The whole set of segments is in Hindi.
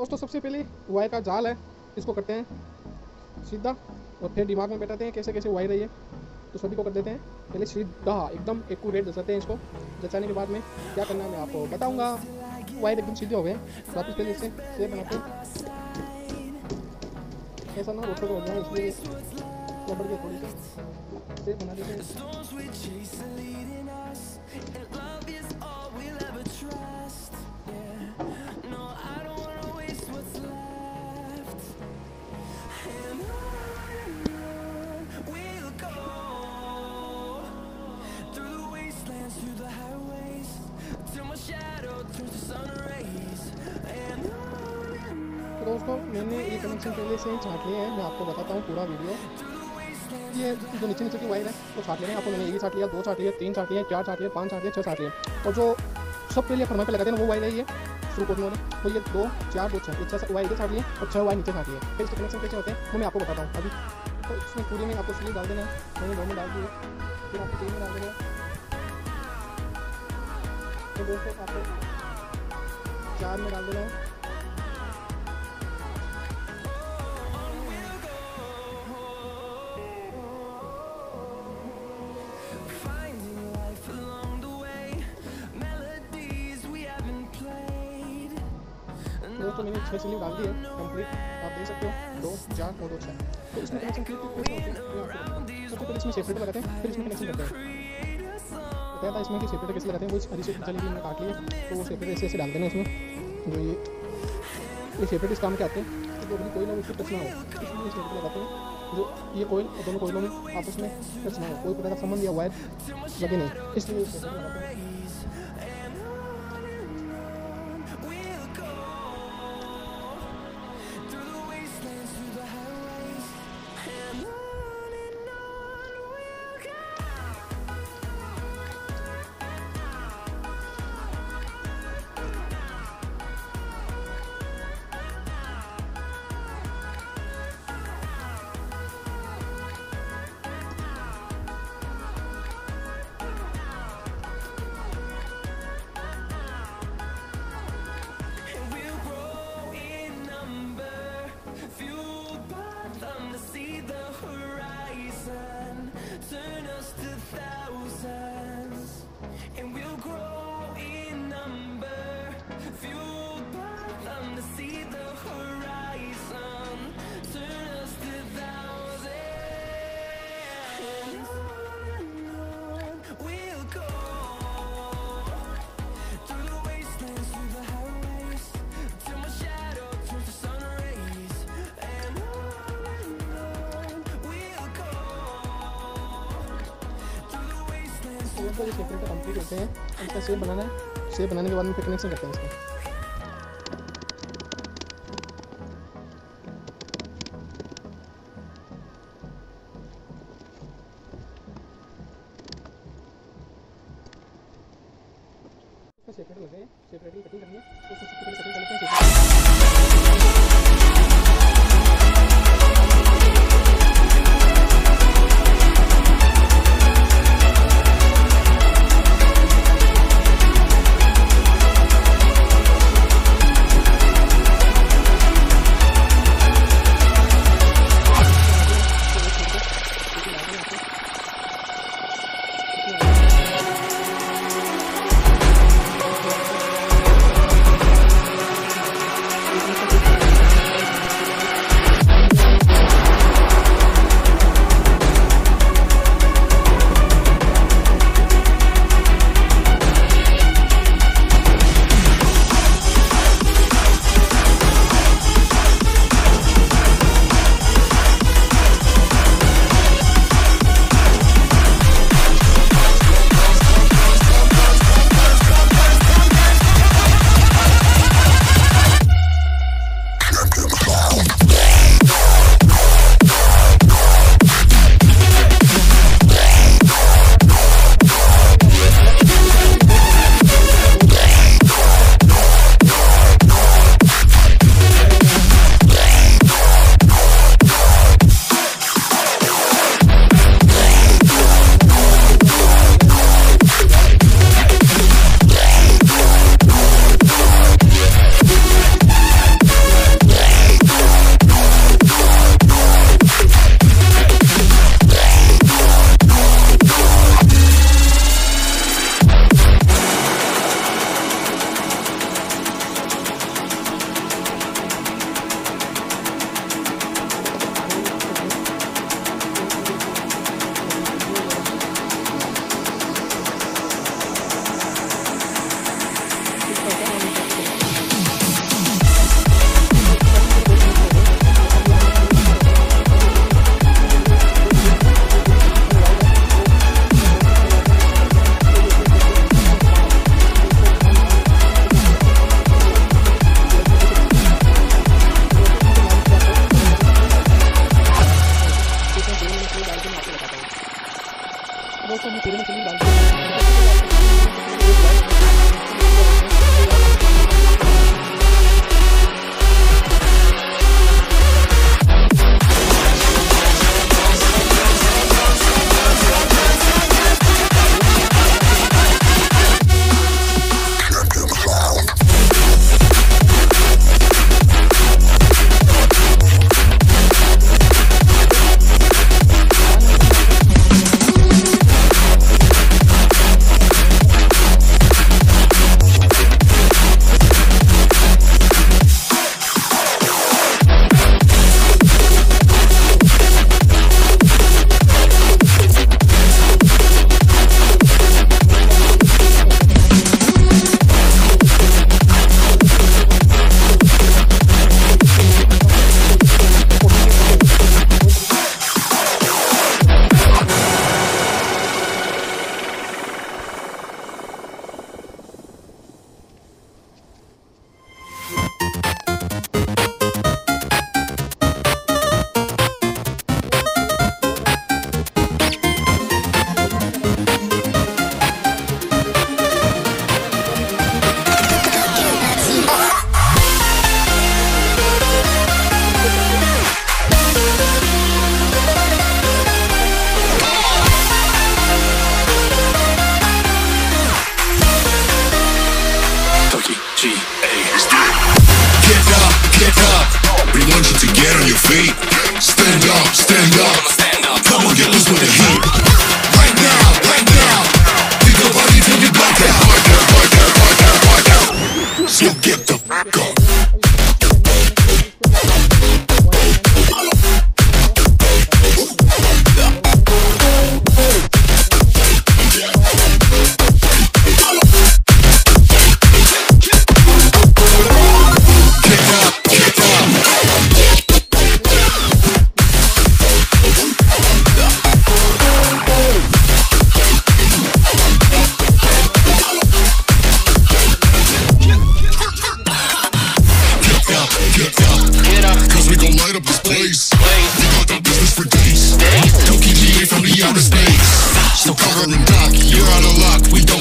दोस्तों, सबसे पहले वायर का जाल है, इसको करते हैं सीधा और फिर दिमाग में बैठाते हैं कैसे कैसे वायर है। ये तो सभी को कर देते हैं। पहले सीधा, एकदम एक्यूरेट जचाते हैं इसको। जचाने के बाद में क्या करना है, मैं आपको बताऊँगा। वायर एकदम सीधे हो गए। वापस पहले इससे सेप बनाते हैं। ऐसा ना रोटो हो जाए इसलिए थोड़ी सी बना देते हैं। तो दोस्तों मैंने ये कनेक्शन पहले से ही छाट लिए हैं। मैं आपको बताता हूँ पूरा वीडियो ये जो नीचे नीचे की वायर है, वो छाट लेना आपको मैंने ये छाट लिया, दो छाट लिया तीन छाट लिया चार छाट लिया पाँच छाट लिया छः छाट लिया और जो सब पहले फरमा पे लगाते हैं वो वायर है ये। शुरू कोट में तो ये दो, चार, दो छः छः वायर छाट लिए और छः वायर नीचे छाट लिए। फिर इसके कनेक्शन कैसे होते हैं, वो मैं आपको बताता हूँ। अभी तो इसमें पूरी में आपको स्लीव डाल देना है। मैंने दो में डाल दिए। फिर आपको तीन में डाल देना है। तो दोस्तों, आपको चार में डाल देना है। छः स्लीव डाल दी है कंप्लीट आप देख सकते हो, दो, चार और दो छः तो इसमें कनेक्शन मैं। सबसे पहले इसमें सेपरेटर लगाते हैं, फिर इसमें कनेक्शन करते हैं। बताया था इसमें कि सेपरेटर कैसे लगाते हैं? वो हरी चली मैंने काट लिए तो वो सेपरेटर ऐसे ऐसे डाल देना इसमें। जो ये ये सेपरेटर इस काम के आते हैं तो अपनी कोई ना उसको टच ना हो इसलिए ये सेपरेटर लगाते हैं। जो ये कोयल दोनों कोयलों में आपस में टच ना हो, कोई प्रकार का संबंध या वायर लगे नहीं। इसलिए ये सारे सेपरेटर कंप्लीट होते हैं। इसका शेप बनाना है। शेप बनाने के बाद में फिर कनेक्शन करते हैं इसका। इसका सेपरेटर लगे सेपरेटर कटिंग करनी है। तो सबसे पहले कटिंग कर लेते हैं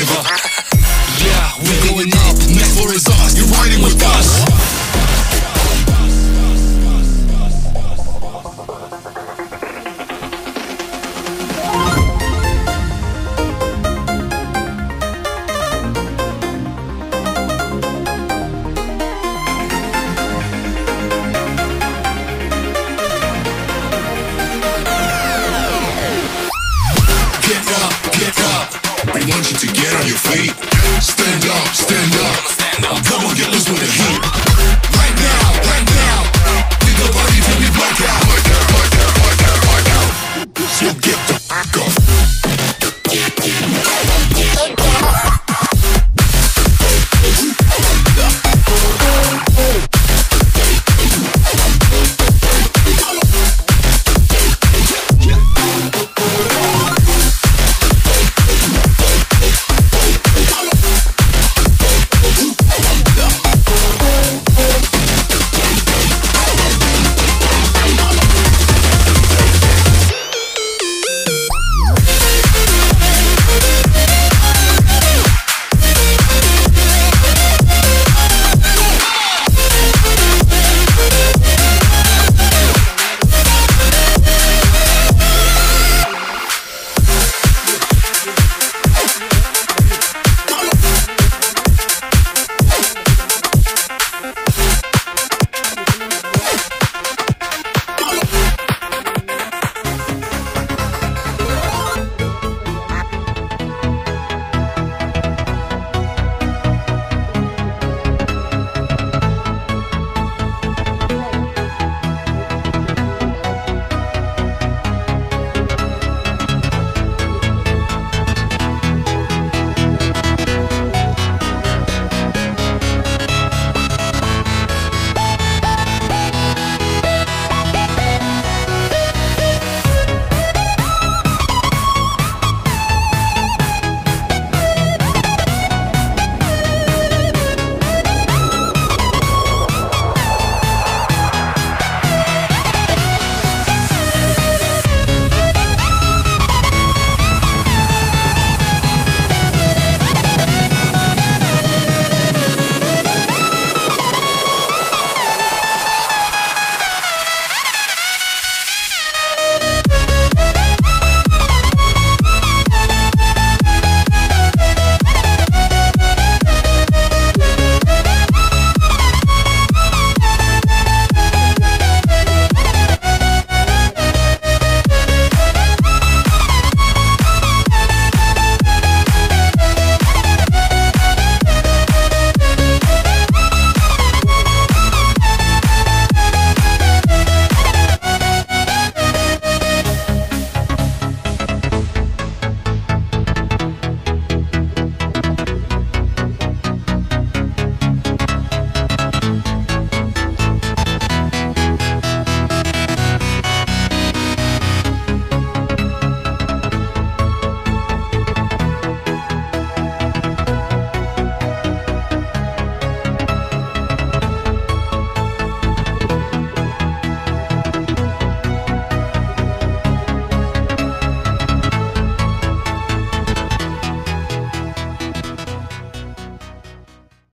give up. Yeah, we're going up, next is. feet.